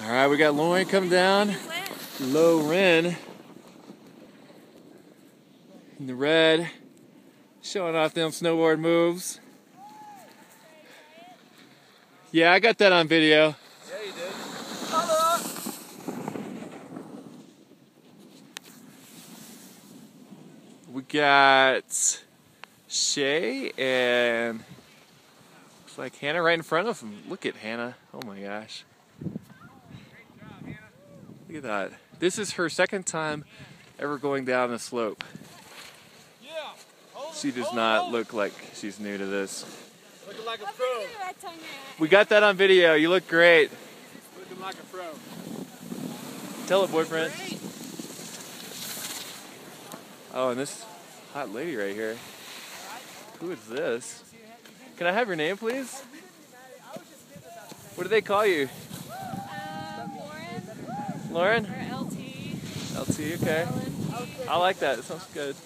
All right, we got Lauren come down. Lauren in the red, showing off them snowboard moves. Yeah, I got that on video. Yeah, you did. We got Shay and looks like Hannah right in front of him. Look at Hannah. Oh my gosh. Look at that. This is her second time ever going down the slope. She does not look like she's new to this. Looking like a pro. do you do that on your- We got that on video. You look great. Looking like a pro. Tell it, boyfriend. Oh, and this hot lady right here. Who is this? Can I have your name, please? What do they call you? Lauren? Or LT. LT, okay. I like that. It sounds good.